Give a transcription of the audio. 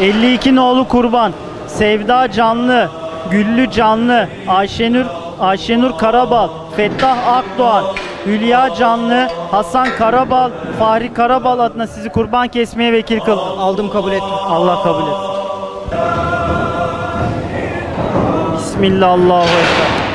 52 nolu kurban. Sevda Canlı, Güllü Canlı, Ayşenur Ayşenur Karabal, Fettah Akdoğan, Hülya Canlı, Hasan Karabal, Fahri Karabal adına sizi kurban kesmeye vekil kıl. Aldım kabul ettim. Allah kabul et. Bismillahirrahmanirrahim.